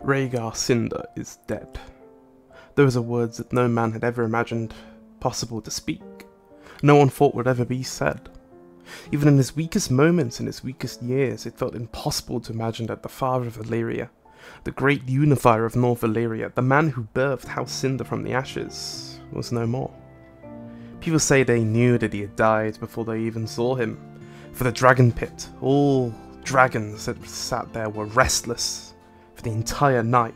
Raegar Cynder is dead. Those are words that no man had ever imagined possible to speak. No one thought would ever be said. Even in his weakest moments, in his weakest years, it felt impossible to imagine that the father of Valyria, the great unifier of North Valyria, the man who birthed House Cynder from the ashes, was no more. People say they knew that he had died before they even saw him, for the dragon pit, all dragons that sat there were restless for the entire night,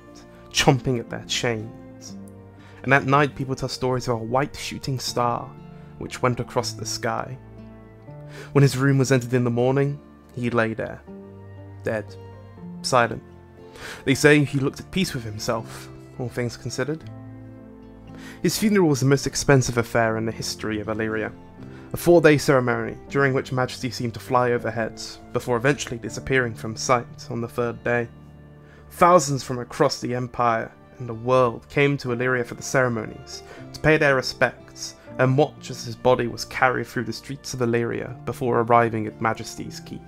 chomping at their chains. And that night people tell stories of a white shooting star which went across the sky. When his room was entered in the morning, he lay there, dead, silent. They say he looked at peace with himself, all things considered. His funeral was the most expensive affair in the history of Valyria, a four-day ceremony during which Majesty seemed to fly overhead, before eventually disappearing from sight on the third day. Thousands from across the Empire and the world came to Valyria for the ceremonies, to pay their respects, and watch as his body was carried through the streets of Valyria before arriving at Majesty's Keep.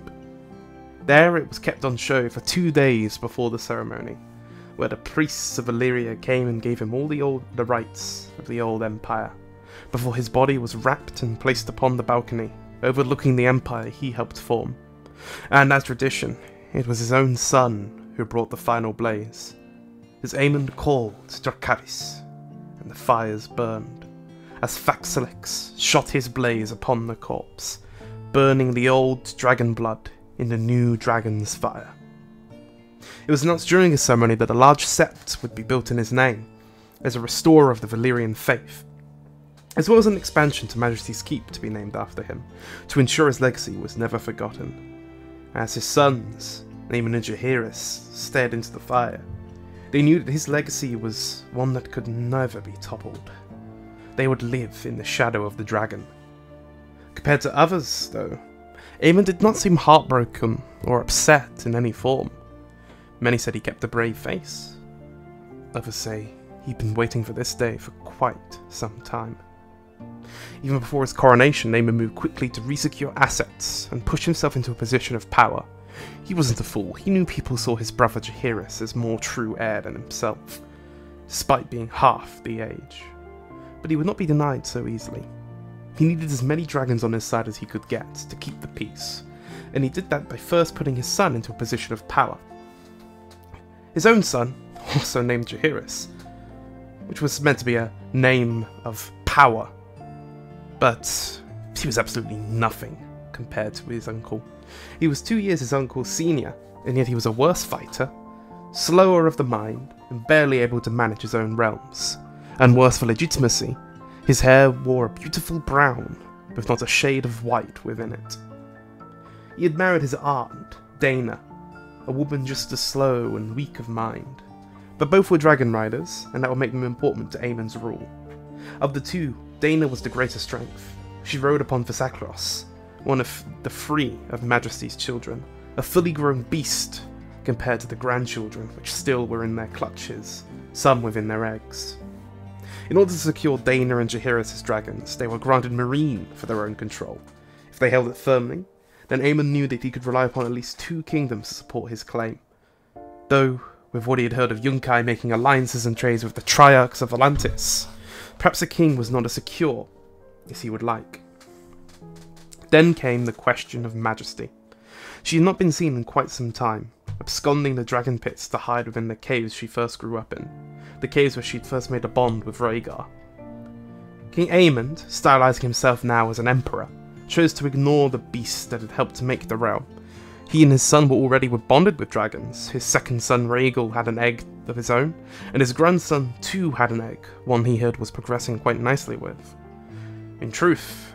There it was kept on show for two days before the ceremony, where the priests of Valyria came and gave him all the old the rites of the old empire, before his body was wrapped and placed upon the balcony, overlooking the empire he helped form. And as tradition, it was his own son who brought the final blaze. As Aemond called Dracarys, and the fires burned, as Faxalex shot his blaze upon the corpse, burning the old dragon blood in the new dragon's fire. It was announced during his ceremony that a large sept would be built in his name, as a restorer of the Valyrian faith, as well as an expansion to Majesty's Keep to be named after him, to ensure his legacy was never forgotten. As his sons, Aemond and Jaehaerys stared into the fire. They knew that his legacy was one that could never be toppled. They would live in the shadow of the dragon. Compared to others, though, Aemond did not seem heartbroken or upset in any form. Many said he kept a brave face. Others say he'd been waiting for this day for quite some time. Even before his coronation, Aemond moved quickly to resecure assets and push himself into a position of power he wasn't a fool. He knew people saw his brother Jaehaerys as more true heir than himself, despite being half the age. But he would not be denied so easily. He needed as many dragons on his side as he could get to keep the peace, and he did that by first putting his son into a position of power. His own son, also named Jaehaerys, which was meant to be a name of power, but he was absolutely nothing compared to his uncle. He was two years his uncle's senior, and yet he was a worse fighter, slower of the mind, and barely able to manage his own realms. And worse for legitimacy, his hair wore a beautiful brown, with not a shade of white within it. He had married his aunt, Daena, a woman just as slow and weak of mind. But both were dragon riders, and that would make them important to Aemond's rule. Of the two, Daena was the greater strength. She rode upon Visakros, one of the three of Majesty's children, a fully grown beast compared to the grandchildren which still were in their clutches, some within their eggs. In order to secure Daena and Jaehaerys' dragons, they were granted Meereen for their own control. If they held it firmly, then Aemond knew that he could rely upon at least two kingdoms to support his claim. Though, with what he had heard of Yunkai making alliances and trades with the Triarchs of Volantis, perhaps a king was not as secure as he would like. Then came the question of majesty. She had not been seen in quite some time, absconding the dragon pits to hide within the caves she first grew up in, the caves where she'd first made a bond with Raegar. King Aemond, stylizing himself now as an emperor, chose to ignore the beast that had helped to make the realm. He and his son were already bonded with dragons. His second son Rhaegal had an egg of his own, and his grandson too had an egg, one he heard was progressing quite nicely with. In truth,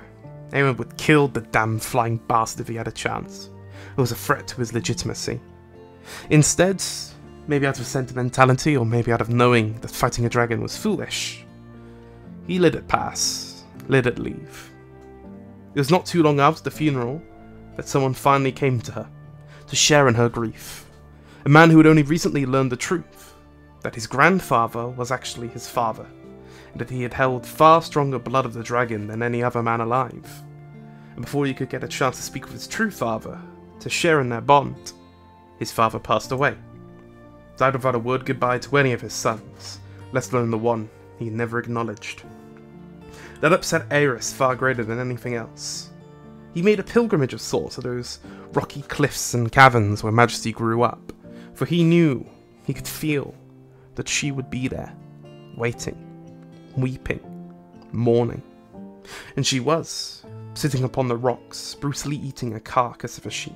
Aemond would kill the damn flying bastard if he had a chance. It was a threat to his legitimacy. Instead, maybe out of sentimentality or maybe out of knowing that fighting a dragon was foolish, he let it pass, let it leave. It was not too long after the funeral that someone finally came to her, to share in her grief. A man who had only recently learned the truth, that his grandfather was actually his father and that he had held far stronger blood of the dragon than any other man alive. And before he could get a chance to speak with his true father, to share in their bond, his father passed away. died without a word goodbye to any of his sons, let alone the one he never acknowledged. That upset Aerys far greater than anything else. He made a pilgrimage of sorts to those rocky cliffs and caverns where Majesty grew up, for he knew, he could feel, that she would be there, waiting, weeping, mourning. And she was, sitting upon the rocks, brutally eating a carcass of a sheep.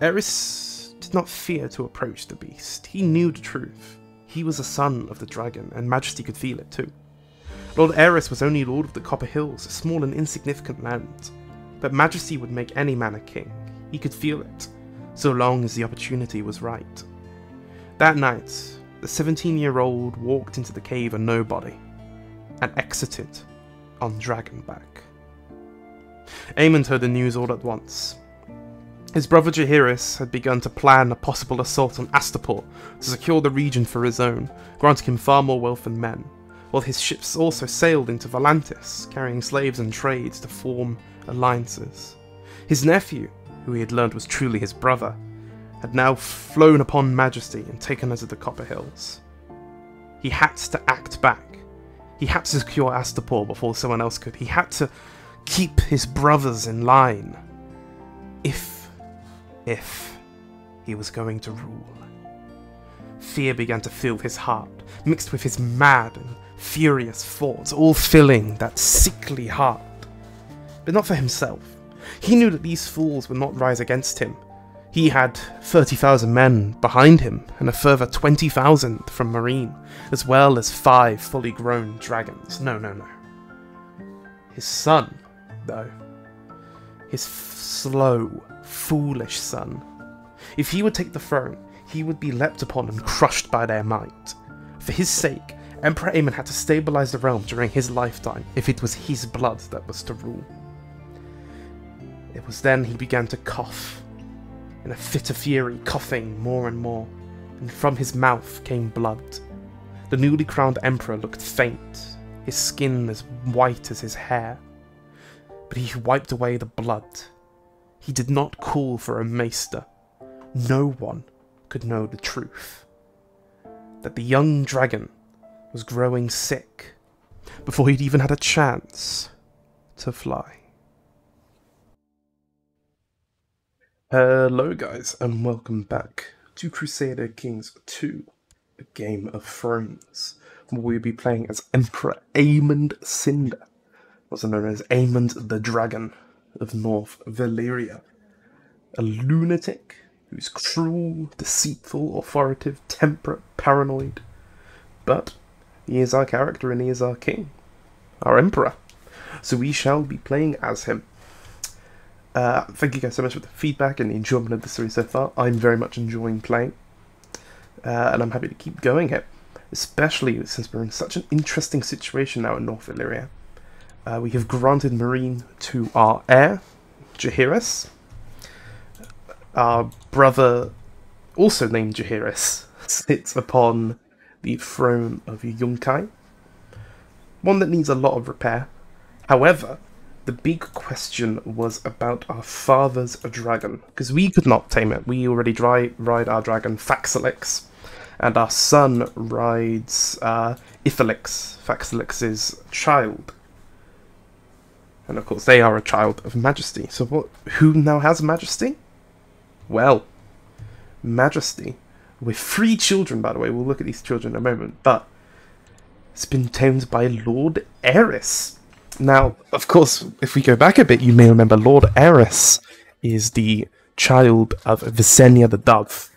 Aerys did not fear to approach the beast. He knew the truth. He was a son of the dragon, and Majesty could feel it too. Lord Aerys was only Lord of the Copper Hills, a small and insignificant land. But Majesty would make any man a king. He could feel it, so long as the opportunity was right. That night, the 17 year old walked into the cave a nobody and exited on Dragonback. Aemond heard the news all at once. His brother Jaehaerys had begun to plan a possible assault on Astapor to secure the region for his own, granting him far more wealth and men, while his ships also sailed into Volantis, carrying slaves and trades to form alliances. His nephew, who he had learned was truly his brother, had now flown upon Majesty and taken her to the Copper Hills. He had to act back. He had to secure Astapor before someone else could. He had to keep his brothers in line. If, if he was going to rule. Fear began to fill his heart, mixed with his mad and furious thoughts, all filling that sickly heart. But not for himself. He knew that these fools would not rise against him. He had 30,000 men behind him, and a further 20,000 from Meereen, as well as five fully grown dragons. No, no, no. His son, though. His slow, foolish son. If he would take the throne, he would be leapt upon and crushed by their might. For his sake, Emperor Aemond had to stabilize the realm during his lifetime if it was his blood that was to rule. It was then he began to cough, in a fit of fury, coughing more and more, and from his mouth came blood. The newly crowned emperor looked faint, his skin as white as his hair. But he wiped away the blood. He did not call for a maester. No one could know the truth. That the young dragon was growing sick before he'd even had a chance to fly. Hello, guys, and welcome back to Crusader Kings 2, a Game of Thrones, we'll be playing as Emperor Aemond Cynder, also known as Aemond the Dragon of North Valyria. A lunatic who's cruel, deceitful, authoritative, temperate, paranoid. But he is our character and he is our king, our emperor. So we shall be playing as him. Uh, thank you guys so much for the feedback and the enjoyment of the series so far. I'm very much enjoying playing, uh, and I'm happy to keep going it, especially since we're in such an interesting situation now in North Valyria. Uh, we have granted Meereen to our heir, Jaehaerys. Our brother, also named Jaehaerys, sits upon the throne of Yunkai, one that needs a lot of repair. However, the big question was about our father's dragon, because we could not tame it. We already dry, ride our dragon Faxalix, and our son rides uh, Ithalix, Faxalix's child. And of course, they are a child of Majesty. So what? Who now has Majesty? Well, Majesty, with three children, by the way. We'll look at these children in a moment, but it's been tamed by Lord Aerys. Now, of course, if we go back a bit, you may remember Lord Aerys is the child of Visenya the Dove,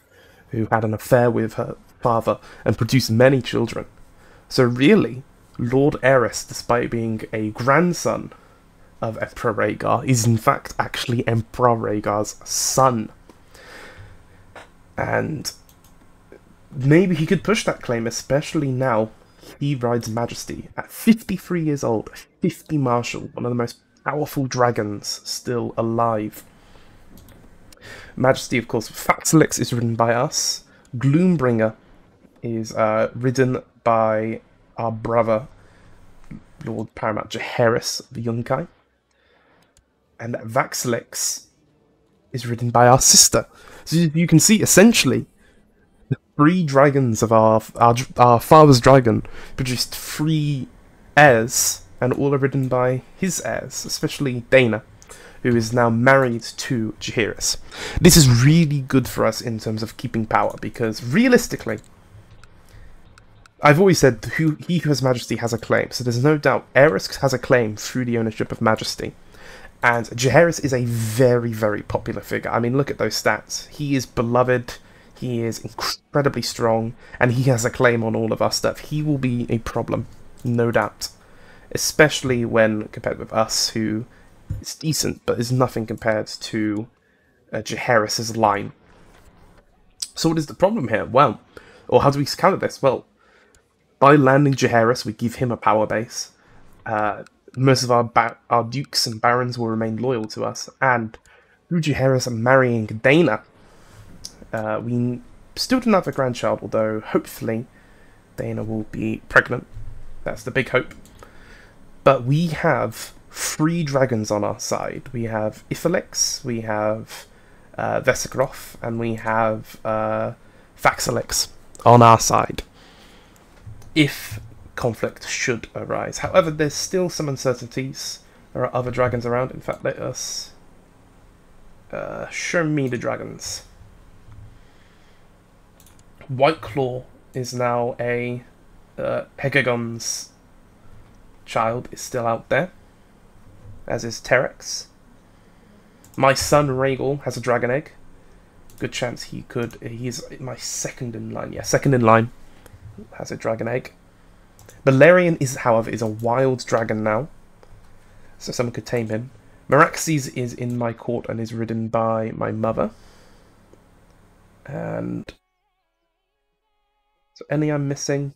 who had an affair with her father and produced many children. So really, Lord Aerys, despite being a grandson of Emperor Raegar, is in fact actually Emperor Raegar's son. And maybe he could push that claim, especially now he rides Majesty at 53 years old, 50 Marshal, one of the most powerful dragons still alive. Majesty, of course, Faxalix is ridden by us. Gloombringer is uh, ridden by our brother, Lord Paramount Jaehaerys of the Yunkai. And Vaxalix is ridden by our sister. So you can see, essentially, the three dragons of our, our our father's dragon produced three heirs, and all are ridden by his heirs, especially Daena, who is now married to Jaehaerys. This is really good for us in terms of keeping power, because realistically, I've always said who he who has majesty has a claim, so there's no doubt Aerys has a claim through the ownership of majesty. And Jaehaerys is a very, very popular figure. I mean, look at those stats. He is beloved, he is incredibly strong, and he has a claim on all of our stuff. He will be a problem, no doubt. Especially when compared with us, who is decent, but is nothing compared to uh, Jaehaerys' line. So what is the problem here? Well, or how do we counter this? Well, by landing Jaehaerys, we give him a power base. Uh, most of our our dukes and barons will remain loyal to us, and through Jaehaerys marrying Daena, uh, we still don't have a grandchild, although hopefully Daena will be pregnant. That's the big hope. But we have three dragons on our side. We have Ifelix, we have uh, Vesigroth, and we have uh, on our side. If conflict should arise. However, there's still some uncertainties. There are other dragons around. In fact, let us uh, show me the dragons. Whiteclaw is now a uh, child is still out there, as is Terrax. My son Rhaegal has a dragon egg. Good chance he could. He's my second in line. Yeah, second in line. Has a dragon egg. Balerion is, however, is a wild dragon now, so someone could tame him. Meraxes is in my court and is ridden by my mother. And so any I'm missing?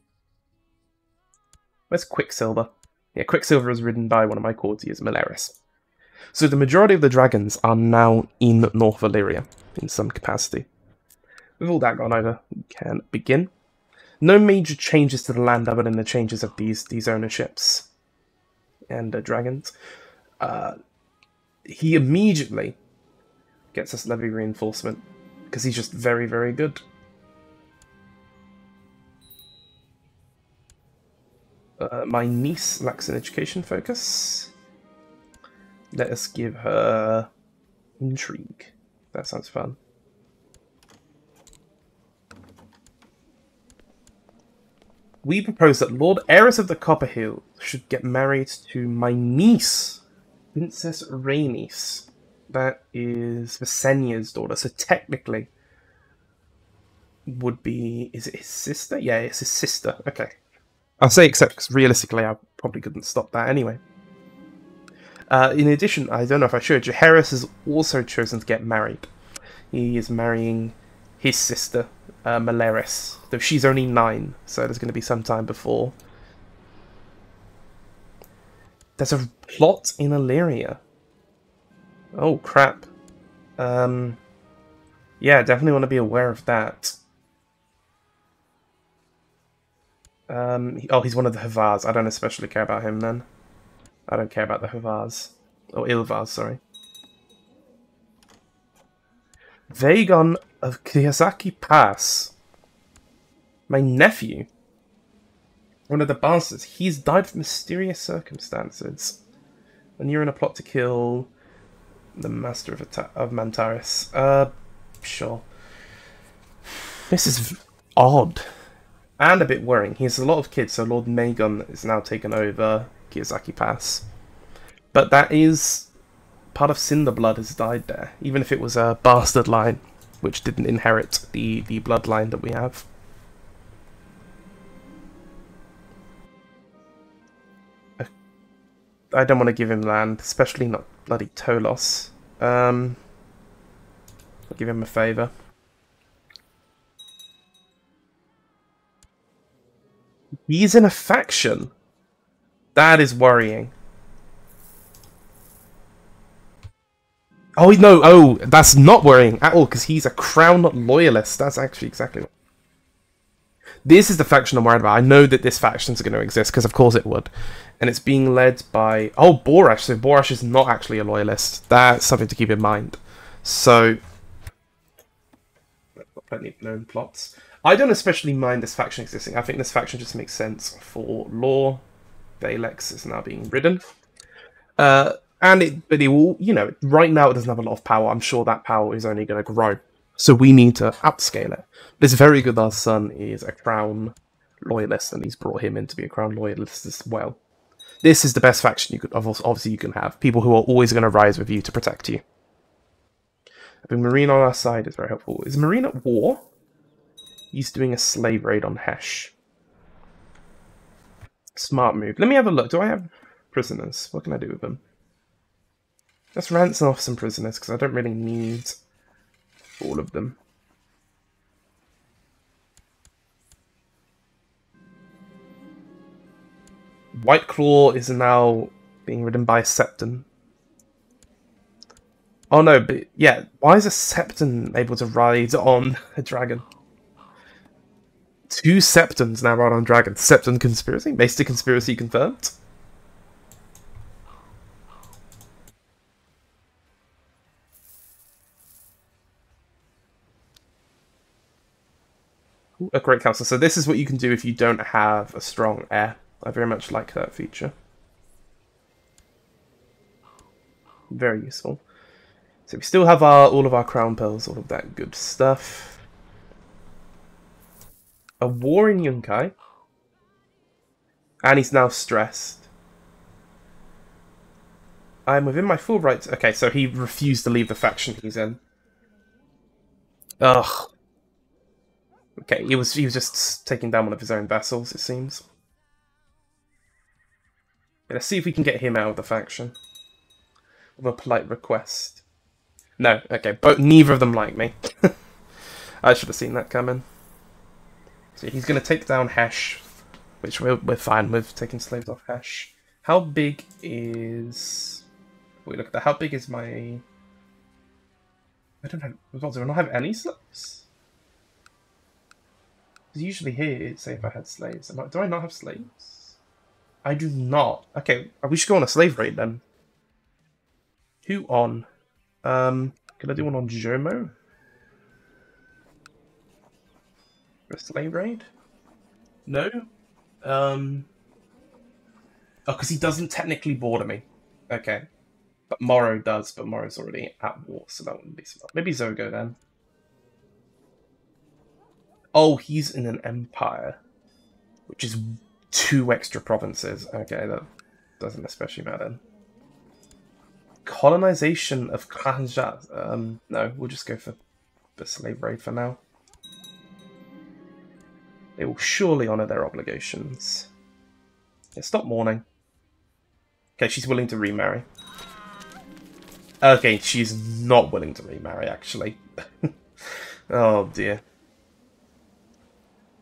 Where's Quicksilver? Yeah, Quicksilver is ridden by one of my courtiers, Malaris. So the majority of the dragons are now in North Valyria, in some capacity. With all that gone over, we can begin. No major changes to the land other than the changes of these these ownerships and uh, dragons. Uh, he immediately gets us levy reinforcement because he's just very, very good. Uh, my niece lacks an education focus. Let us give her intrigue. That sounds fun. We propose that Lord Aerys of the Copperhill should get married to my niece, Princess Rhaenys. That is Visenya's daughter, so technically would be... Is it his sister? Yeah, it's his sister. Okay. I'll say except because realistically I probably couldn't stop that anyway. Uh, in addition, I don't know if I should, Jaehaerys has also chosen to get married. He is marrying his sister, uh, Meleris, though she's only nine, so there's going to be some time before. There's a plot in Valyria. Oh, crap. Um, yeah, definitely want to be aware of that. Um, oh, he's one of the Havars. I don't especially care about him then. I don't care about the Havars. Or Ilvars, sorry. Vagon of Kiyosaki Pass. My nephew. One of the bastards. He's died from mysterious circumstances. And you're in a plot to kill the master of, of Mantarys. Uh, sure. This is odd and a bit worrying. He has a lot of kids, so Lord Magon is now taken over Kiyosaki Pass. But that is part of Cinderblood has died there, even if it was a bastard line, which didn't inherit the, the bloodline that we have. I don't want to give him land, especially not bloody Tolos. Um, I'll give him a favour. He's in a faction. That is worrying. Oh no! Oh, that's not worrying at all because he's a crown loyalist. That's actually exactly what. This is the faction I'm worried about. I know that this faction's going to exist because, of course, it would, and it's being led by oh Borash. So Borash is not actually a loyalist. That's something to keep in mind. So, plenty of known plots. I don't especially mind this faction existing. I think this faction just makes sense for lore. Valex is now being ridden. Uh, and it, but it will, you know, right now it doesn't have a lot of power. I'm sure that power is only going to grow. So we need to upscale it. It's very good our son is a crown loyalist and he's brought him in to be a crown loyalist as well. This is the best faction you could obviously you can have. People who are always going to rise with you to protect you. Having Meereen on our side is very helpful. Is Meereen at war? He's doing a slave raid on Hesh. Smart move. Let me have a look. Do I have prisoners? What can I do with them? Let's ransom off some prisoners, because I don't really need all of them. White Claw is now being ridden by a Septon. Oh no, but yeah, why is a Septon able to ride on a dragon? Two Septons now ride on Dragon. Septon conspiracy? Maester conspiracy confirmed? a great council. So this is what you can do if you don't have a strong heir. I very much like that feature. Very useful. So we still have our all of our crown pearls, all of that good stuff a war in Yunkai, and he's now stressed. I'm within my full rights. Okay, so he refused to leave the faction he's in. Ugh. Okay, he was he was just taking down one of his own vassals, it seems. let's see if we can get him out of the faction. With a polite request. No, okay, but neither of them like me. I should have seen that coming. So he's going to take down Hesh, which we're, we're fine with, taking slaves off Hesh. How big is... Wait, look at that. How big is my... I don't have... Do I not have any slaves? Because Usually here it'd say if I had slaves. do I not have slaves? I do not. Okay, we should go on a slave raid then. Who on? Um, can I do one on Jomo? A slave raid? No? Um... Oh, because he doesn't technically border me. Okay. But Morrow does, but Morrow's already at war, so that wouldn't be smart. Maybe Zogo then. Oh, he's in an empire. Which is two extra provinces. Okay, that doesn't especially matter. Colonization of Khanjat. Um, no, we'll just go for the slave raid for now. They will surely honour their obligations. Yeah, stop mourning. Okay, she's willing to remarry. Okay, she's not willing to remarry, actually. oh, dear.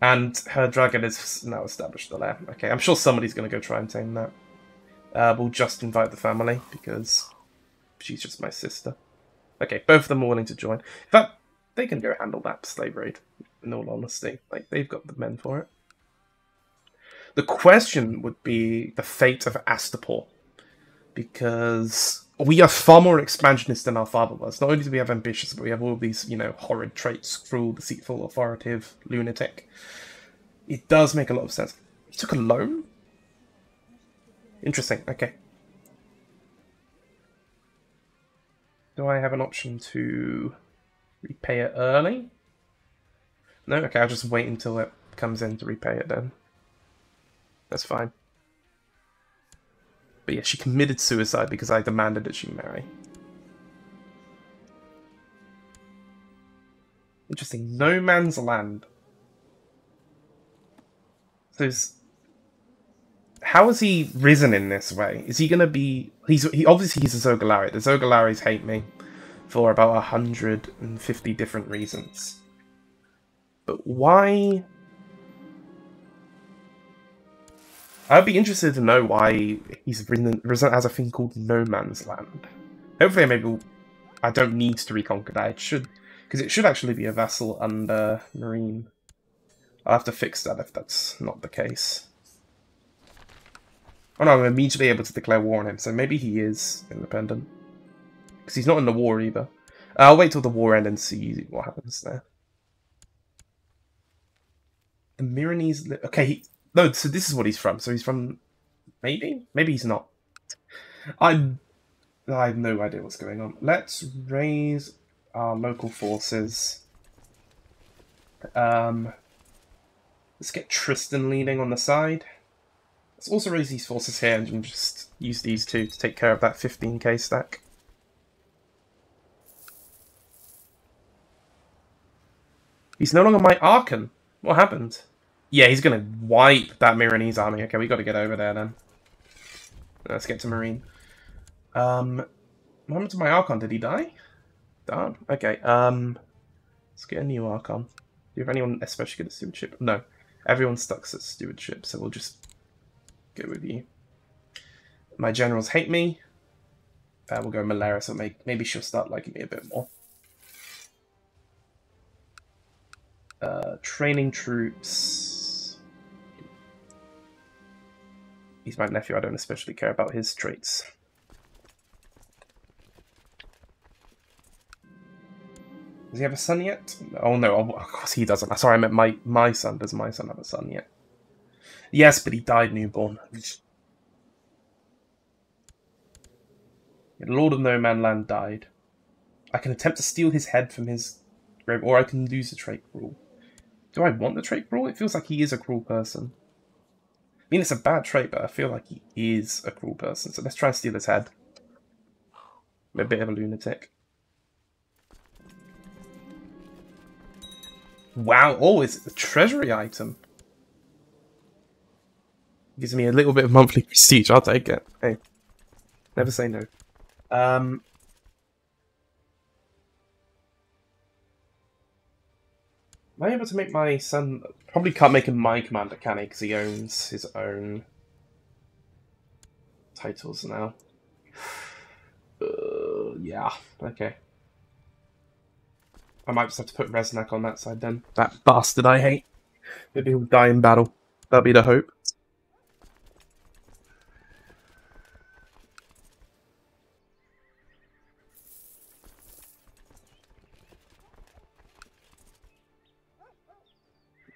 And her dragon is now established there. Okay, I'm sure somebody's going to go try and tame that. Uh, we'll just invite the family, because she's just my sister. Okay, both of them are willing to join. In fact, they can go handle that slave raid in all honesty. Like, they've got the men for it. The question would be the fate of Astapor. Because we are far more expansionist than our father was. Not only do we have ambitious, but we have all these, you know, horrid traits. Cruel, deceitful, authoritative, lunatic. It does make a lot of sense. He took a loan? Interesting, okay. Do I have an option to repay it early? No? Okay, I'll just wait until it comes in to repay it then. That's fine. But yeah, she committed suicide because I demanded that she marry. Interesting. No man's land. So how has he risen in this way? Is he gonna be? He's he obviously he's a Zogalari. The Zogalaris hate me for about 150 different reasons. But why... I'd be interested to know why he's risen, risen as a thing called No Man's Land. Hopefully maybe I don't need to reconquer that. It should... Because it should actually be a vassal under Meereen. I'll have to fix that if that's not the case. Oh no, I'm immediately able to declare war on him, so maybe he is independent. Because he's not in the war either. I'll wait till the war ends and see what happens there. Meereenese. Okay, he, no. So this is what he's from. So he's from. Maybe, maybe he's not. I, I have no idea what's going on. Let's raise our local forces. Um, let's get Tristan leading on the side. Let's also raise these forces here and just use these two to take care of that 15k stack. He's no longer my Archon. What happened? Yeah, he's gonna wipe that Milanese army. Okay, we gotta get over there then. Let's get to Meereen. Um, what happened to my Archon? Did he die? Darn. Okay, um, let's get a new Archon. Do you have anyone especially good at stewardship? No. Everyone stuck at stewardship, so we'll just go with you. My generals hate me. Uh, we'll go Malera, so maybe she'll start liking me a bit more. Uh, training troops. He's my nephew, I don't especially care about his traits. Does he have a son yet? Oh no, oh, of course he doesn't. Sorry, I meant my, my son. Does my son have a son yet? Yes, but he died newborn. The Lord of No Man Land died. I can attempt to steal his head from his grave, or I can lose the trait rule. Do I want the trait rule? It feels like he is a cruel person. I mean, it's a bad trait, but I feel like he is a cruel person. So let's try and steal his head. I'm a bit of a lunatic. Wow, oh, it's a treasury item. Gives me a little bit of monthly prestige, I'll take it. Hey, never say no. Um, Am I able to make my son... Probably can't make him my commander, can he? Because he owns his own titles now. Uh, yeah, okay. I might just have to put Reznak on that side then. That bastard I hate. Maybe he'll die in battle. That'd be the hope.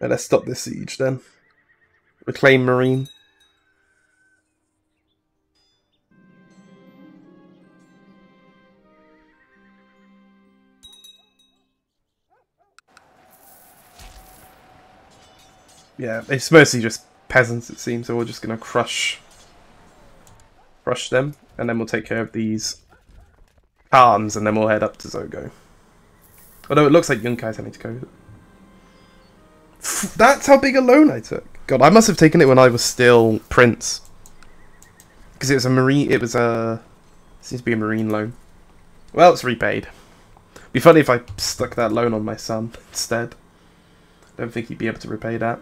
Right, let's stop this siege then. Reclaim Meereen. Yeah, it's mostly just peasants it seems, so we're just gonna crush crush them, and then we'll take care of these arms, and then we'll head up to Zogo. Although it looks like Yunkai's having to go that's how big a loan I took. God, I must have taken it when I was still Prince. Because it was a Meereen, it was a, seems to be a Meereen loan. Well, it's repaid. Be funny if I stuck that loan on my son instead. Don't think he'd be able to repay that.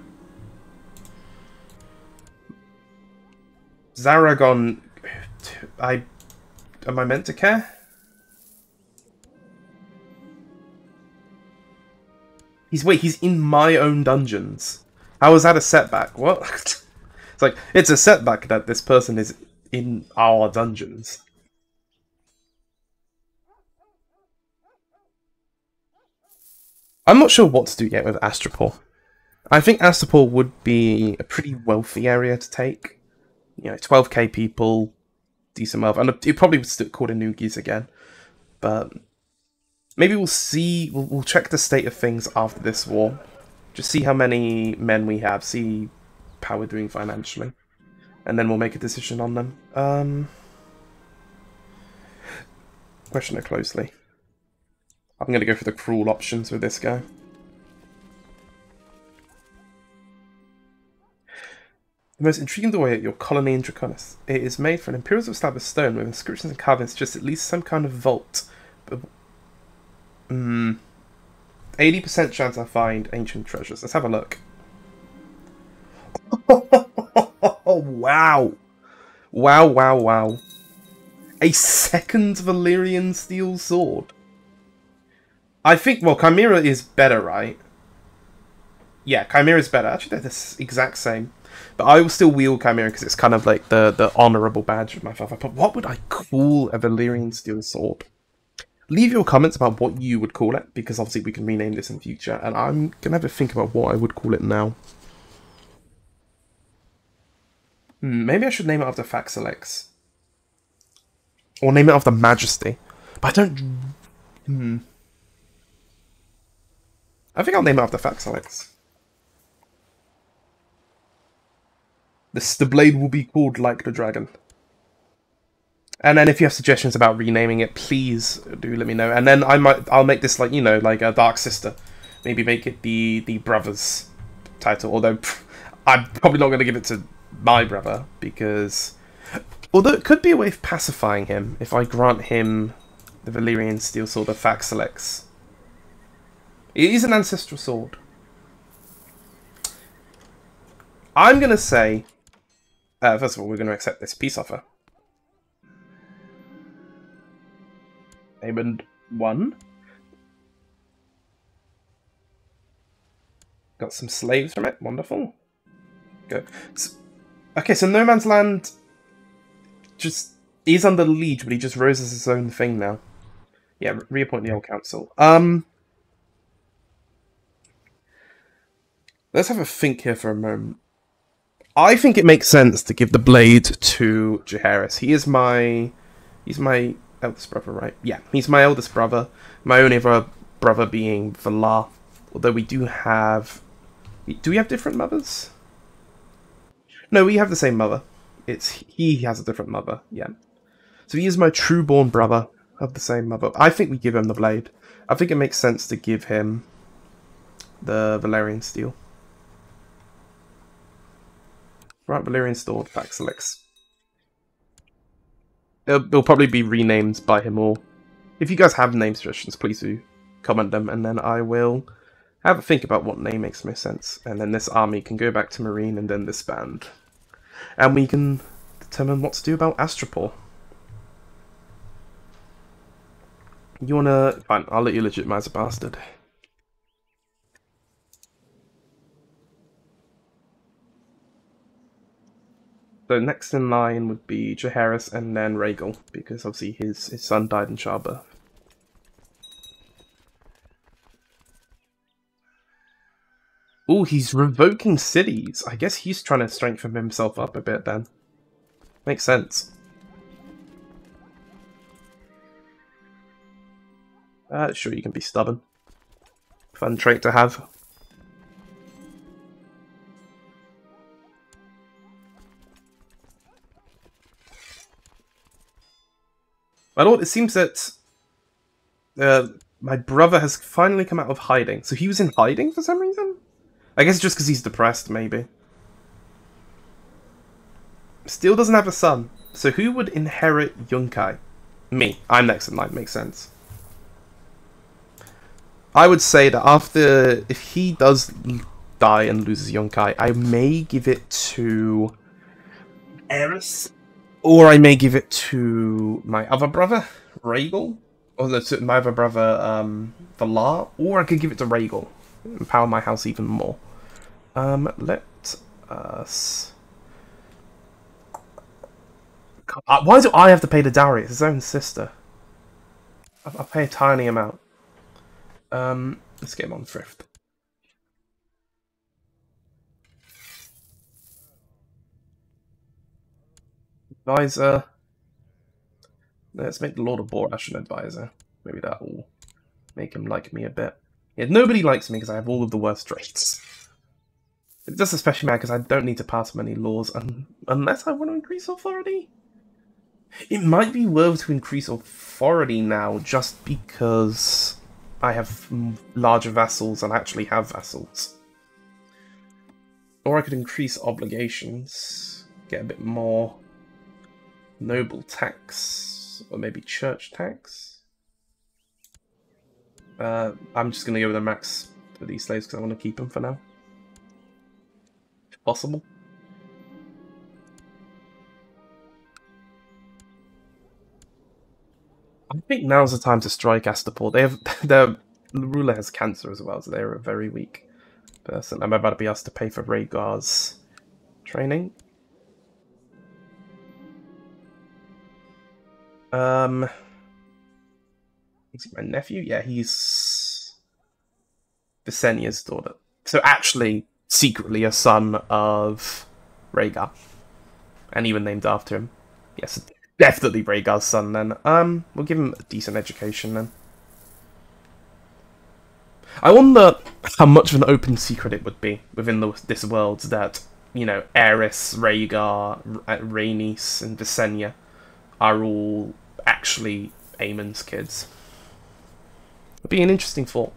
Zaragon, I, am I meant to care? He's wait, he's in my own dungeons. How is that a setback? What? it's like it's a setback that this person is in our dungeons. I'm not sure what to do yet with Astapor. I think Astapor would be a pretty wealthy area to take. You know, 12k people, decent wealth, and it probably would still call Noogies again. But Maybe we'll see, we'll, we'll check the state of things after this war. Just see how many men we have, see how we're doing financially. And then we'll make a decision on them. Um, question it closely. I'm going to go for the cruel options with this guy. The most intriguing doorway at your colony in Draconis. It is made from an imperial slab of stone with inscriptions and carvings just at least some kind of vault. But Hmm. 80% chance I find ancient treasures. Let's have a look. Wow. Wow, wow, wow. A second Valyrian steel sword. I think, well, Chimera is better, right? Yeah, Chimera is better. Actually, they're the exact same. But I will still wield Chimera because it's kind of like the, the honourable badge of my father. But what would I call a Valyrian steel sword? Leave your comments about what you would call it, because obviously we can rename this in future, and I'm going to have to think about what I would call it now. Hmm, maybe I should name it after Faxalex. Or name it after Majesty. But I don't... Hmm. I think I'll name it after Faxalex. This, the blade will be called like the dragon. And then if you have suggestions about renaming it, please do let me know. And then I might I'll make this like you know like a Dark Sister, maybe make it the the brothers title. Although pff, I'm probably not going to give it to my brother because although it could be a way of pacifying him if I grant him the Valyrian steel sword of Faxalex. It is an ancestral sword. I'm going to say uh, first of all, we're going to accept this peace offer. Aemond 1. Got some slaves from it. Wonderful. Go. So, okay, so No Man's Land just is under liege, but he just rose as his own thing now. Yeah, reappoint the old council. Um, let's have a think here for a moment. I think it makes sense to give the blade to Jaehaerys. He is my, he's my eldest brother, right? Yeah, he's my eldest brother. My only other brother being Valar. Although we do have, do we have different mothers? No, we have the same mother. It's he has a different mother. Yeah. So he is my true-born brother of the same mother. I think we give him the blade. I think it makes sense to give him the Valyrian steel. Right, Valerian Valyrian back Faxalex. It'll, it'll probably be renamed by him or if you guys have name suggestions, please do comment them and then I will have a think about what name makes most sense. And then this army can go back to Meereen and then this band. And we can determine what to do about Astapor. You wanna... Fine, I'll let you legitimize a bastard. So next in line would be Jaehaerys and then Rhaegal, because obviously his, his son died in childbirth. Oh, he's revoking cities. I guess he's trying to strengthen himself up a bit then. Makes sense. Uh, sure, you can be stubborn. Fun trait to have. My lord, it seems that uh, my brother has finally come out of hiding. So he was in hiding for some reason? I guess just because he's depressed, maybe. Still doesn't have a son. So who would inherit Yunkai? Me. I'm next in line, makes sense. I would say that after, if he does die and loses Yunkai, I may give it to Aerys or I may give it to my other brother, Rhaegal. Or to my other brother, um, Valar. Or I could give it to Rhaegal. Empower my house even more. Um, let us... Why do I have to pay the dowry? It's his own sister. I'll pay a tiny amount. Um, let's get him on thrift. Advisor. Let's make the Lord of Borash an advisor. Maybe that will make him like me a bit. Yeah, nobody likes me because I have all of the worst traits. It does especially matter because I don't need to pass many laws un unless I want to increase authority. It might be worth to increase authority now just because I have larger vassals and actually have vassals. Or I could increase obligations, get a bit more noble tax, or maybe church tax. Uh, I'm just going to go with a max for these slaves because I want to keep them for now. If possible. I think now's the time to strike Astapor. They have their ruler has cancer as well, so they're a very weak person. I'm about to be asked to pay for Raegar's training. Um, is he my nephew? Yeah, he's Visenya's daughter. So actually, secretly a son of Raegar. and even named after him. Yes, definitely Raegar's son. Then, um, we'll give him a decent education then. I wonder how much of an open secret it would be within the, this world that you know Aerys, Raegar, Rhaenys, and Visenya are all actually Aemon's kids. It'd be an interesting thought.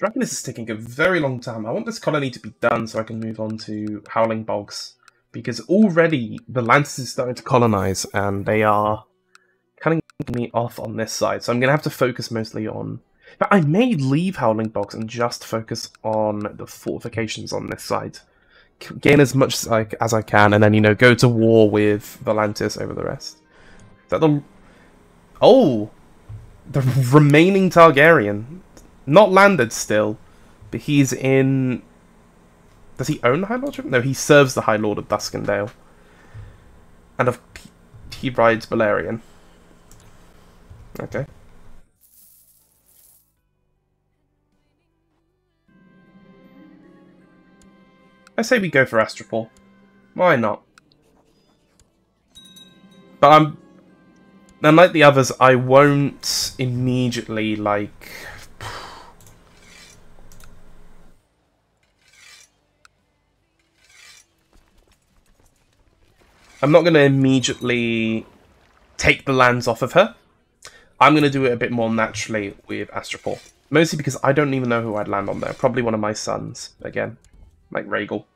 Draconys is taking a very long time. I want this colony to be done so I can move on to Howling Bogs. Because already Volantis is starting to colonize and they are cutting me off on this side. So I'm going to have to focus mostly on... But I may leave Howling Bogs and just focus on the fortifications on this side. Gain as much as I, as I can and then, you know, go to war with Volantis over the rest. Is that the... Oh! The remaining Targaryen. Not landed still, but he's in. Does he own the High Lordship? No, he serves the High Lord of Duskendale. And of he rides Balerion. Okay. I say we go for Astapor. Why not? But I'm... Unlike the others, I won't immediately, like, I'm not going to immediately take the lands off of her. I'm going to do it a bit more naturally with Astapor. Mostly because I don't even know who I'd land on there. Probably one of my sons, again. Like Regal.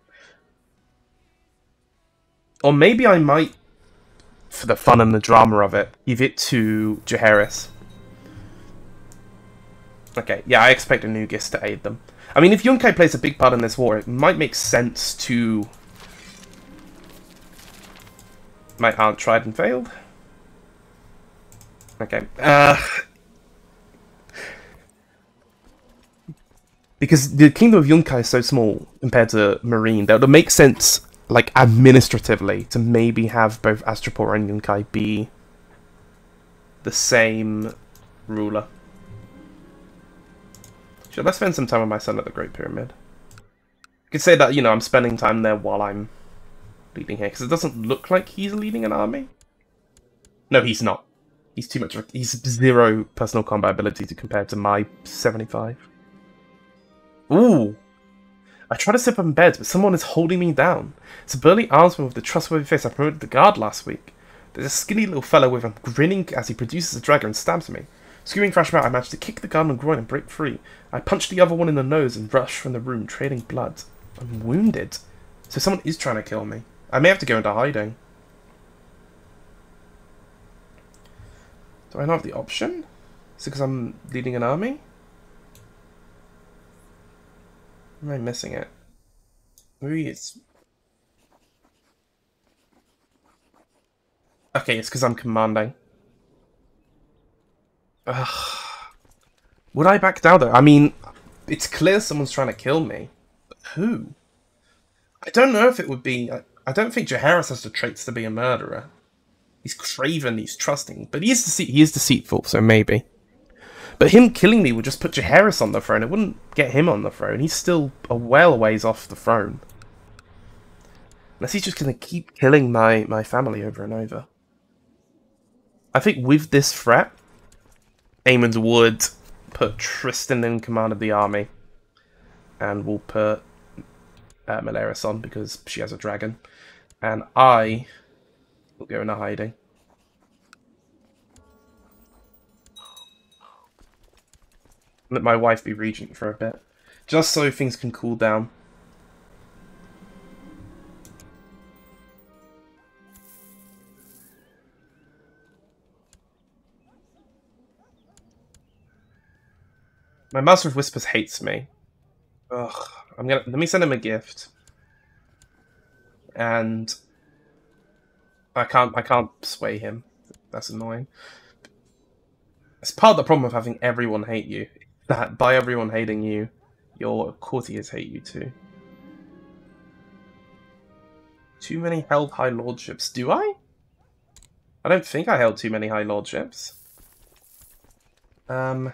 Or maybe I might, for the fun and the drama of it, give it to Jaehaerys. Okay, yeah, I expect New Ghis to aid them. I mean, if Yunkai plays a big part in this war, it might make sense to my aunt tried and failed. Okay. Uh, because the kingdom of Yunkai is so small compared to Meereen that it would make sense, like, administratively, to maybe have both Astapor and Yunkai be the same ruler. Should I spend some time with my son at the Great Pyramid? You could say that, you know, I'm spending time there while I'm leading here? Because it doesn't look like he's leading an army. No, he's not. He's too much. He's zero personal combat ability to compare to my 75. Ooh. I try to sit up in bed, but someone is holding me down. It's a burly armsman with the trustworthy face I promoted the guard last week. There's a skinny little fellow with him grinning as he produces a dagger and stabs me. Screaming fresh out, I manage to kick the guard the groin and break free. I punch the other one in the nose and rush from the room, trading blood. I'm wounded. So someone is trying to kill me. I may have to go into hiding. Do I not have the option? Is it because I'm leading an army? Am I missing it? Maybe it's... Okay, it's because I'm commanding. Ugh. Would I back down though? I mean, it's clear someone's trying to kill me. But who? I don't know if it would be... I don't think Jaehaerys has the traits to be a murderer. He's craven, he's trusting, but he is, dece- he is deceitful, so maybe. But him killing me would just put Jaehaerys on the throne. It wouldn't get him on the throne. He's still a well ways off the throne. Unless he's just going to keep killing my, my family over and over. I think with this threat, Aemond would put Tristan in command of the army. And we'll put uh, Meleris on because she has a dragon and I will go into hiding. Let my wife be regent for a bit, just so things can cool down. My Master of Whispers hates me. Ugh, I'm gonna let me send him a gift and I can't I can't sway him. That's annoying. It's part of the problem of having everyone hate you that by everyone hating you, your courtiers hate you too. Too many held high lordships. Do I? I don't think I held too many high lordships. Um.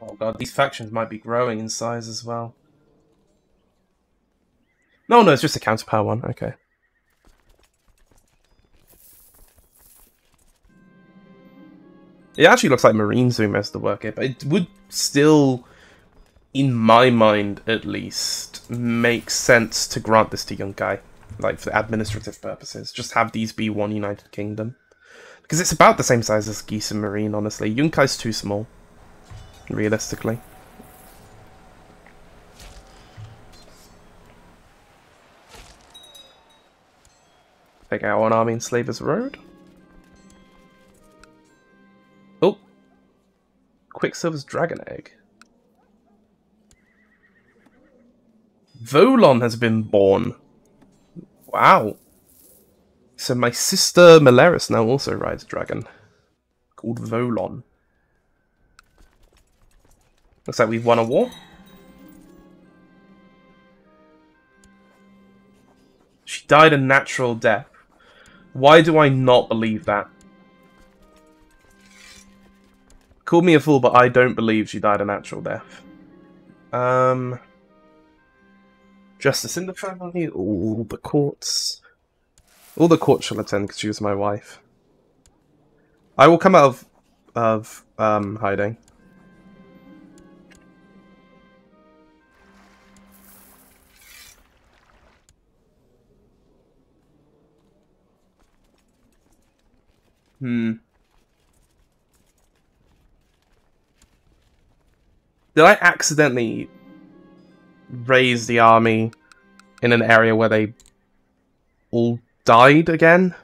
Oh god, these factions might be growing in size as well. No, no, it's just a counterpower one. Okay. It actually looks like doing most of the work here, but it would still, in my mind at least, make sense to grant this to Yunkai, like for administrative purposes. Just have these be one United Kingdom. Because it's about the same size as Ghis and Meereen, honestly. Yunkai's too small, realistically. Take out one army in Slavers Road. Quicksilver's Dragon Egg. Volon has been born. Wow. So my sister Meleris now also rides a dragon. Called Volon. Looks like we've won a war. She died a natural death. Why do I not believe that? Call me a fool, but I don't believe she died a natural death. Um, Justice in the family, all the courts. All the courts shall attend because she was my wife. I will come out of, of um, hiding. Hmm. Did I accidentally raise the army in an area where they all died again?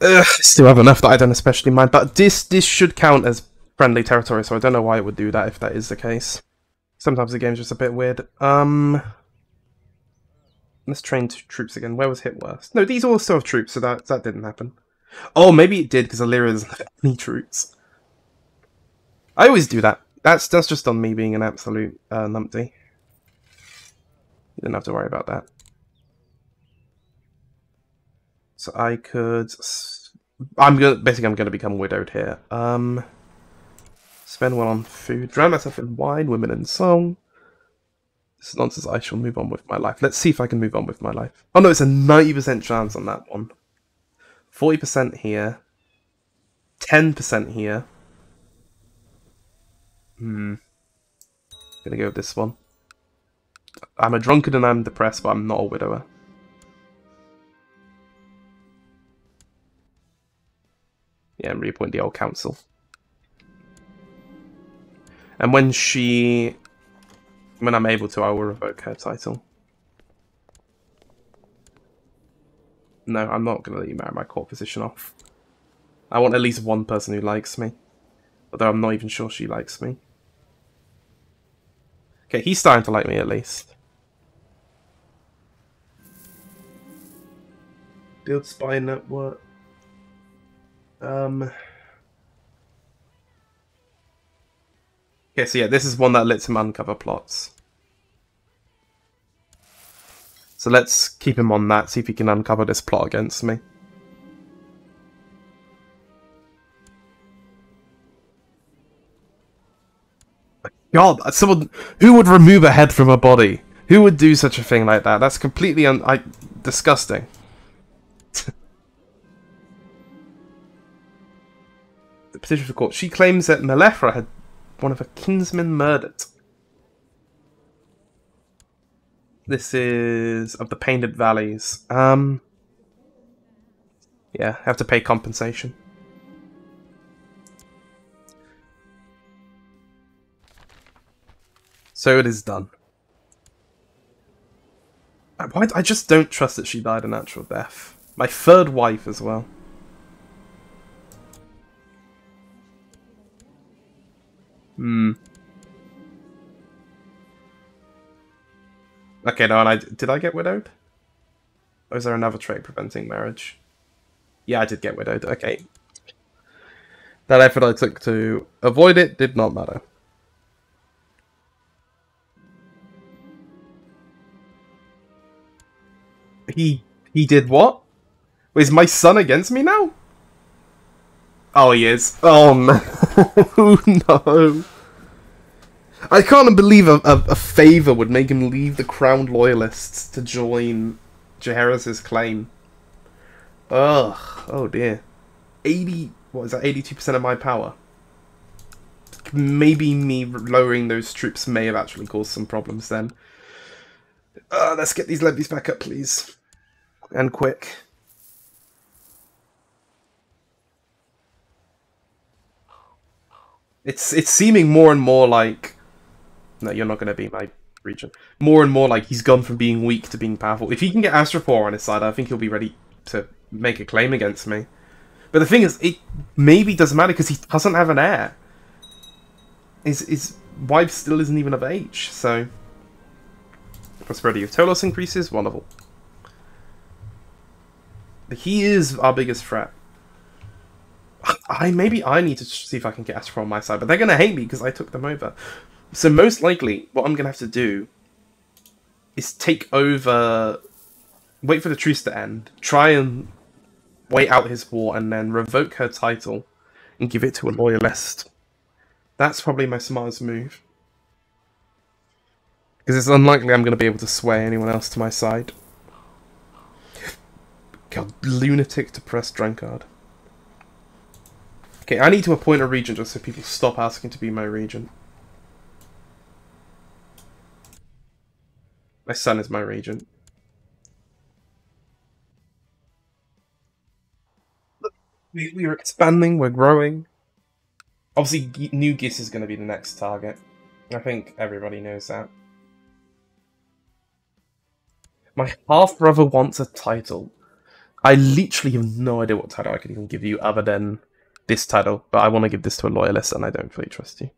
Ugh, I still have enough that I don't especially mind, but this this should count as friendly territory, so I don't know why it would do that if that is the case. Sometimes the game's just a bit weird. Um, let's train troops again. Where was hit worst? No, these all still have troops, so that that didn't happen. Oh, maybe it did because Elyria doesn't have any troops. I always do that. That's that's just on me being an absolute uh, numpty. You don't have to worry about that. So I could. I'm gonna basically I'm gonna become widowed here. Um, spend one on food, drown myself in wine, women and song. This is nonsense. I shall move on with my life. Let's see if I can move on with my life. Oh no, it's a ninety percent chance on that one. Forty percent here. Ten percent here. Hmm. Gonna go with this one. I'm a drunkard and I'm depressed, but I'm not a widower. Yeah, and reappoint the old council. And when she... When I'm able to, I will revoke her title. No, I'm not going to let you marry my court position off. I want at least one person who likes me. Although I'm not even sure she likes me. Okay, he's starting to like me at least. Build spy network. Um. Okay, so yeah, this is one that lets him uncover plots. So let's keep him on that, see if he can uncover this plot against me. God, someone who would remove a head from a body? Who would do such a thing like that? That's completely un I, disgusting. the petition for court. She claims that Malefra had one of her kinsmen murdered. This is of the Painted Valleys. Um, yeah, have to pay compensation. So it is done. Why, I just don't trust that she died a natural death. My third wife as well. Hmm. Okay, no, and I did I get widowed? Or is there another trait preventing marriage? Yeah, I did get widowed. Okay. That effort I took to avoid it did not matter. He he did what? Is my son against me now? Oh, he is. Oh, no. I can't believe a, a, a favour would make him leave the crowned loyalists to join Jaehaerys' claim. Ugh. Oh, dear. 80... What is that? 82% of my power. Maybe me lowering those troops may have actually caused some problems then. Uh, let's get these levies back up, please. And quick. It's it's seeming more and more like no, you're not going to be my region. More and more like he's gone from being weak to being powerful. If he can get Astapor on his side, I think he'll be ready to make a claim against me. But the thing is, it maybe doesn't matter because he doesn't have an heir. His, his wife still isn't even of age, so... Prosperity of Tolos increases, wonderful. He is our biggest threat. I Maybe I need to see if I can get Astapor on my side, but they're going to hate me because I took them over. So most likely, what I'm going to have to do is take over, wait for the truce to end, try and wait out his war, and then revoke her title and give it to a loyalist. That's probably my smartest move. Because it's unlikely I'm going to be able to sway anyone else to my side. God, lunatic depressed drunkard. Okay, I need to appoint a regent just so people stop asking to be my regent. My son is my regent. We, we are expanding, we're growing. Obviously, New Ghis is going to be the next target. I think everybody knows that. My half-brother wants a title. I literally have no idea what title I could even give you other than this title, but I want to give this to a loyalist and I don't fully trust you.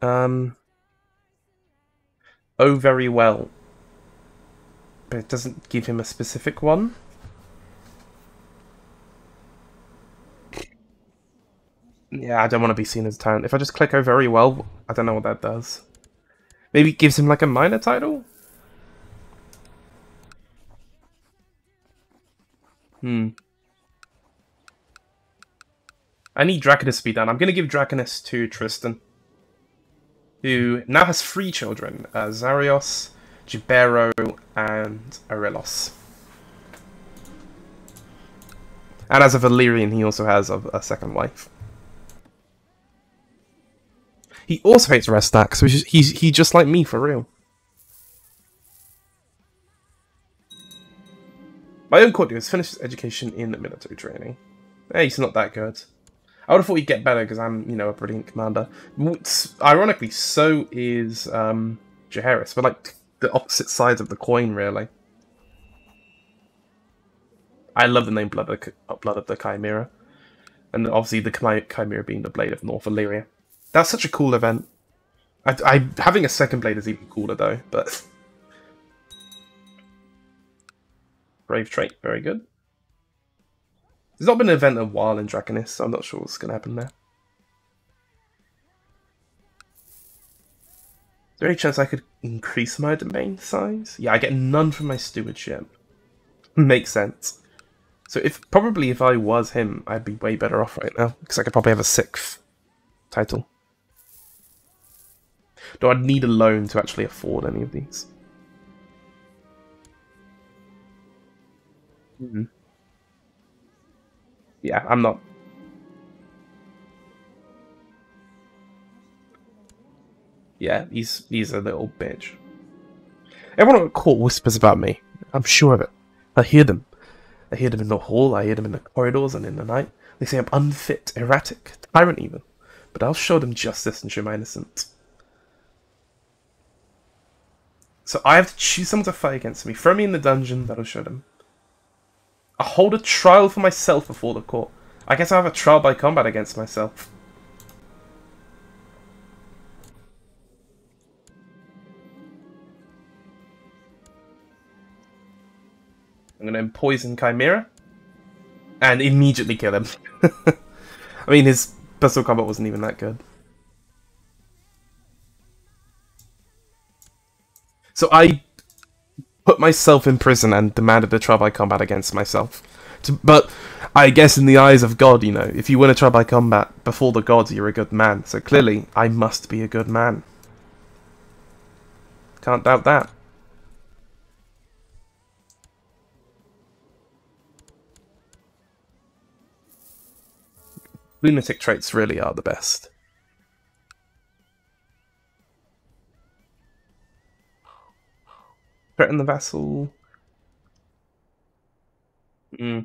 Um, oh very well. But it doesn't give him a specific one. Yeah, I don't want to be seen as a tyrant. If I just click oh very well, I don't know what that does. Maybe it gives him like a minor title? Hmm. I need Draconys to be done. I'm going to give Draconys to Tristan who now has three children, uh, Zarios, Jibero, and Arelos. And as a Valyrian, he also has a, a second wife. He also hates Restak, so he's, he's he just like me for real. My own courtier has finished his education in military training. Hey, he's not that good. I would have thought he'd get better because I'm, you know, a brilliant commander. Ironically, so is um, Jaehaerys, but like the opposite sides of the coin, really. I love the name Blood of the, Blood of the Chimera. And obviously the Chimera being the Blade of North Valyria. That's such a cool event. I, I Having a second blade is even cooler though, but... Brave trait, very good. There's not been an event in a while in Draconys, so I'm not sure what's going to happen there. Is there any chance I could increase my domain size? Yeah, I get none from my stewardship. Makes sense. So if probably if I was him, I'd be way better off right now, because I could probably have a sixth title. Do I need a loan to actually afford any of these? Mm -hmm yeah, I'm not. Yeah, he's he's a little bitch. Everyone at court whispers about me. I'm sure of it. I hear them. I hear them in the hall, I hear them in the corridors and in the night. They say I'm unfit, erratic, tyrant even. But I'll show them justice and show my innocence. So I have to choose someone to fight against me. Throw me in the dungeon, that'll show them. I hold a trial for myself before the court. I guess I have a trial by combat against myself. I'm going to poison Chimera and immediately kill him. I mean, his personal combat wasn't even that good. So I put myself in prison and demanded a trial by combat against myself. To- But I guess in the eyes of God, you know, if you win a trial by combat before the gods, you're a good man. So clearly, I must be a good man. Can't doubt that. Lunatic traits really are the best. Threaten the vassal. Hmm.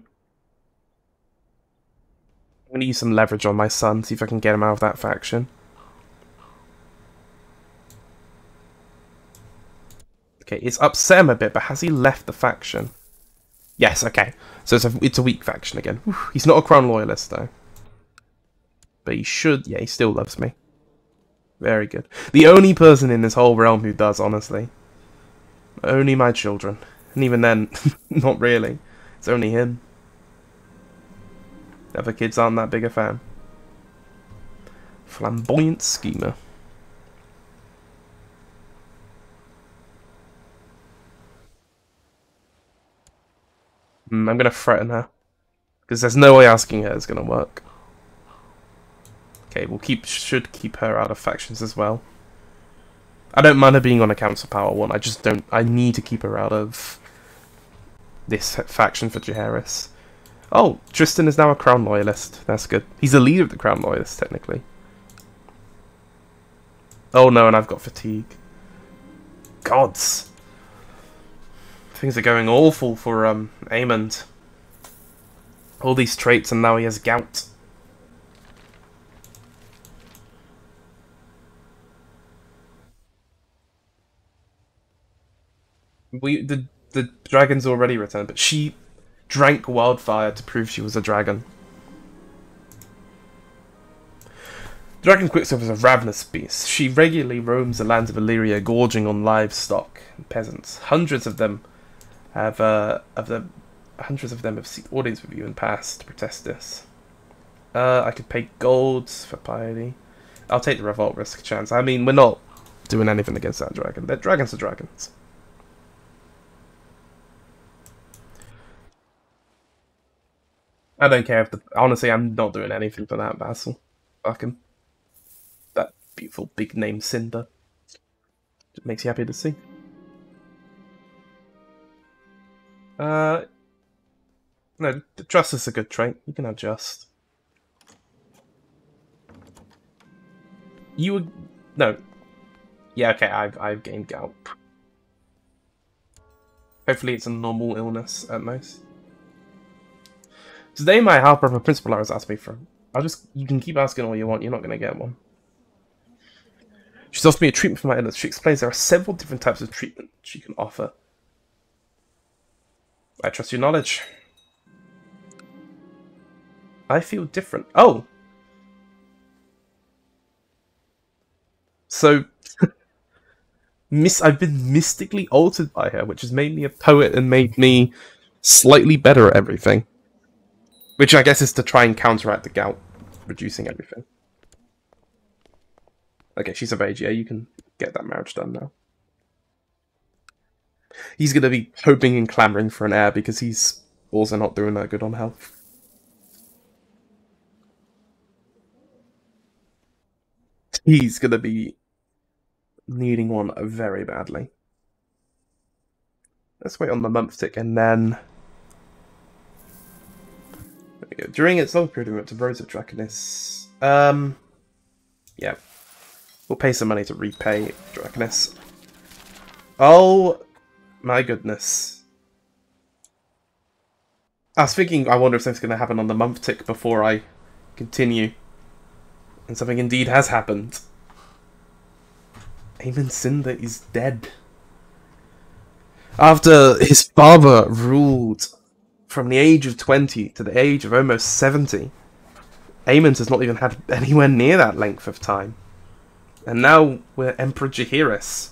I'm gonna use some leverage on my son, see if I can get him out of that faction. Okay, it's upset him a bit, but has he left the faction? Yes, okay. So it's a, it's a weak faction again. Whew, He's not a crown loyalist, though. But he should, yeah, he still loves me. Very good. The only person in this whole realm who does, honestly. Only my children. And even then, not really. It's only him. Other kids aren't that big a fan. Flamboyant schemer. Hmm, I'm gonna threaten her. Because there's no way asking her is gonna work. Okay, we'll keep should keep her out of factions as well. I don't mind her being on a council power one, I just don't I need to keep her out of this faction for Jaehaerys. Oh, Tristan is now a Crown Loyalist. That's good. He's the leader of the Crown Loyalists, technically. Oh no, and I've got fatigue. Gods. Things are going awful for um Aemond. All these traits and now he has gout. We the the dragon's already returned, but she drank wildfire to prove she was a dragon. Dragon Quicksilver is a ravenous beast. She regularly roams the lands of Elyria, gorging on livestock and peasants. Hundreds of them have uh, of the hundreds of them have sought audience with you in past to protest this. Uh, I could pay gold for piety. I'll take the revolt risk chance. I mean, we're not doing anything against that dragon. They're dragons are dragons. I don't care if the honestly, I'm not doing anything for that vassal. Fuck him. That beautiful big name Cynder. It makes you happy to see. Uh, no, trust is a good trait. You can adjust. You would no. Yeah, okay. I've I've gained gout. Hopefully, it's a normal illness at most. Today, my helper, a principal, has asked me for. I'll just. You can keep asking all you want. You're not going to get one. She's offered me a treatment for my illness. She explains there are several different types of treatment she can offer. I trust your knowledge. I feel different. Oh! So, miss, I've been mystically altered by her, which has made me a poet and made me slightly better at everything. Which I guess is to try and counteract the gout, reducing everything. Okay, she's of age, yeah, you can get that marriage done now. He's gonna be hoping and clamoring for an heir because he's also not doing that good on health. He's gonna be needing one very badly. Let's wait on the month tick and then. During its long period of to Rose of Draconys. Um. Yeah. We'll pay some money to repay Draconys. Oh my goodness. I was thinking, I wonder if something's going to happen on the month tick before I continue. And something indeed has happened. Aemond Cynder is dead. After his father ruled from the age of 20 to the age of almost 70, Aemond has not even had anywhere near that length of time. And now we're Emperor Jaehaerys.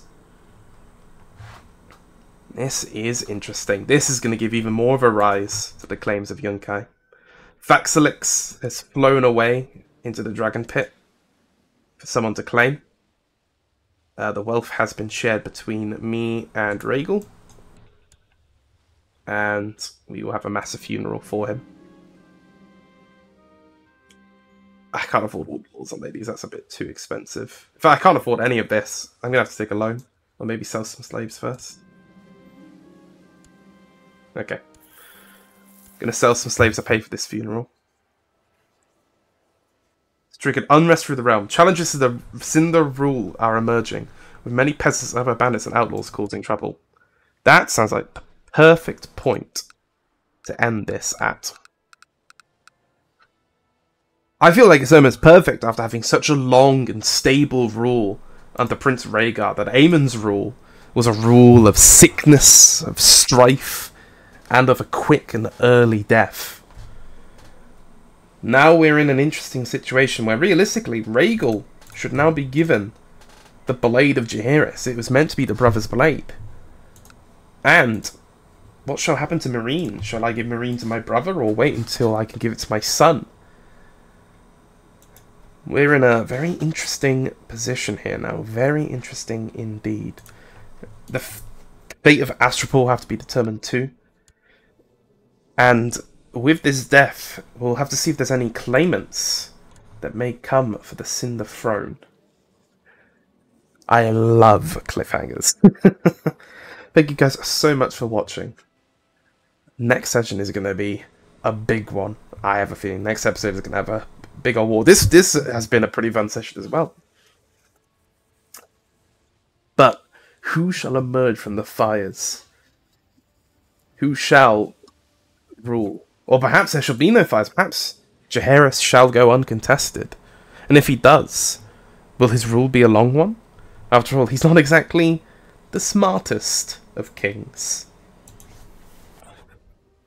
This is interesting. This is going to give even more of a rise to the claims of Yunkai. Vaxilix has flown away into the dragon pit for someone to claim. Uh, the wealth has been shared between me and Rhaegal. And we will have a massive funeral for him. I can't afford all waterfalls on ladies, that's a bit too expensive. In fact, I can't afford any of this. I'm gonna have to take a loan. Or maybe sell some slaves first. Okay. Gonna sell some slaves to pay for this funeral. It's unrest through the realm. Challenges to the Cynder rule are emerging, with many peasants, other bandits, and outlaws causing trouble. That sounds like the perfect point to end this at. I feel like it's almost perfect after having such a long and stable rule under Prince Raegar that Aemond's rule was a rule of sickness, of strife, and of a quick and early death. Now we're in an interesting situation where realistically Rhaegal should now be given the Blade of Jaehaerys. It was meant to be the brother's blade. And what shall happen to Meereen? Shall I give Meereen to my brother or wait until I can give it to my son? We're in a very interesting position here now. Very interesting indeed. The fate of will have to be determined too. And with this death, we'll have to see if there's any claimants that may come for the Cynder Throne. I love cliffhangers. Thank you guys so much for watching. Next session is going to be a big one. I have a feeling next episode is going to have a big old war. This this has been a pretty fun session as well. But who shall emerge from the fires? Who shall rule. Or perhaps there shall be no fires. Perhaps Jaehaerys shall go uncontested. And if he does, will his rule be a long one? After all, he's not exactly the smartest of kings.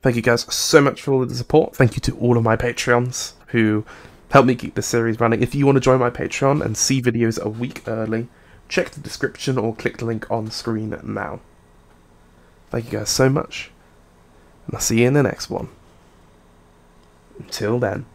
Thank you guys so much for all the support. Thank you to all of my Patreons who help me keep the series running. If you want to join my Patreon and see videos a week early, check the description or click the link on screen now. Thank you guys so much and I'll see you in the next one. Until then.